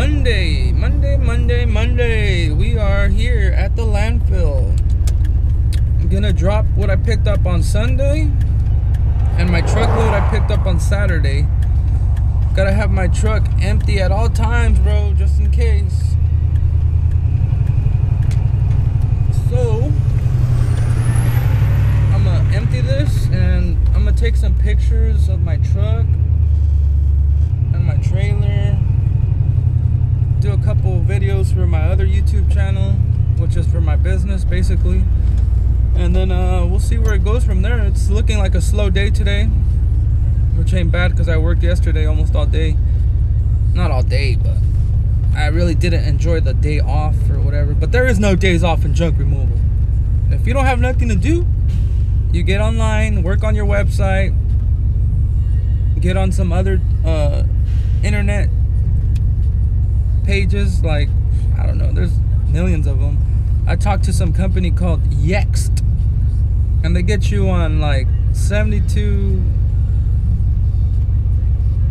Monday, Monday, Monday, Monday. We are here at the landfill. I'm gonna drop what I picked up on Sunday and my truckload I picked up on Saturday. Gotta have my truck empty at all times, bro, just in case. So, I'm gonna empty this and I'm gonna take some pictures of my truck and my trailer. Do a couple videos for my other YouTube channel, which is for my business basically. And then uh, we'll see where it goes from there. It's looking like a slow day today, which ain't bad because I worked yesterday almost all day. Not all day, but I really didn't enjoy the day off or whatever. But there is no days off in junk removal. If you don't have nothing to do, you get online, work on your website, get on some other uh, internet pages. Like, I don't know, there's millions of them. I talked to some company called Yext, and they get you on like 72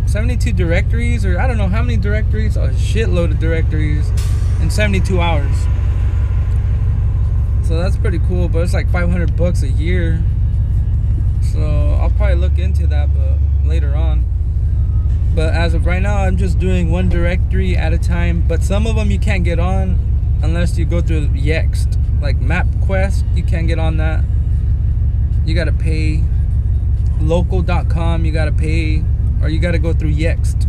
72 directories or I don't know how many directories, a shitload of directories in 72 hours. So that's pretty cool, but it's like 500 bucks a year. So I'll probably look into that but later on. But as of right now, I'm just doing one directory at a time, but some of them you can't get on unless you go through Yext. Like MapQuest, you can't get on that. You got to pay local.com, you got to pay or you got to go through Yext.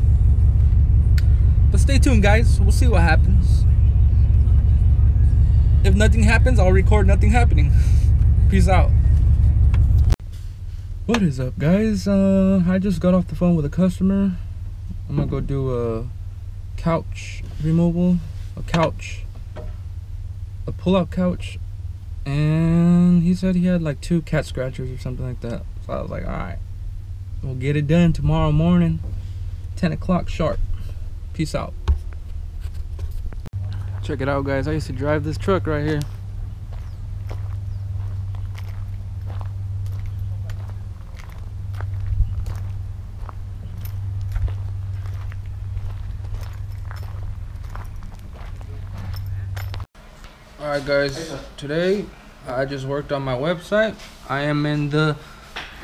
But stay tuned, guys. We'll see what happens. If nothing happens, I'll record nothing happening. Peace out. What is up, guys? Uh, I just got off the phone with a customer. I'm gonna go do a couch removal, a couch, a pull-out couch, and he said he had like two cat scratchers or something like that. So I was like, all right. We'll get it done tomorrow morning, 10 o'clock sharp. Peace out. Check it out, guys. I used to drive this truck right here. Alright guys, today I just worked on my website. I am in the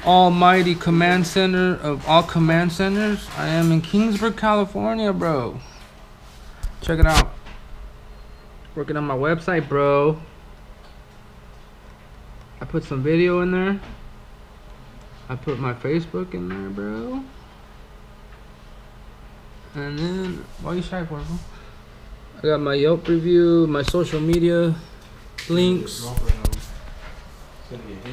almighty command center of all command centers. I am in Kingsburg, California, bro. Check it out. Working on my website, bro. I put some video in there. I put my Facebook in there, bro. And then, what are you shy for, bro? I got my Yelp review, my social media links.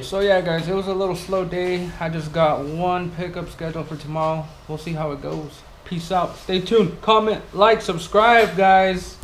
So yeah, guys, it was a little slow day. I just got one pickup scheduled for tomorrow. We'll see how it goes. Peace out. Stay tuned. Comment, like, subscribe, guys.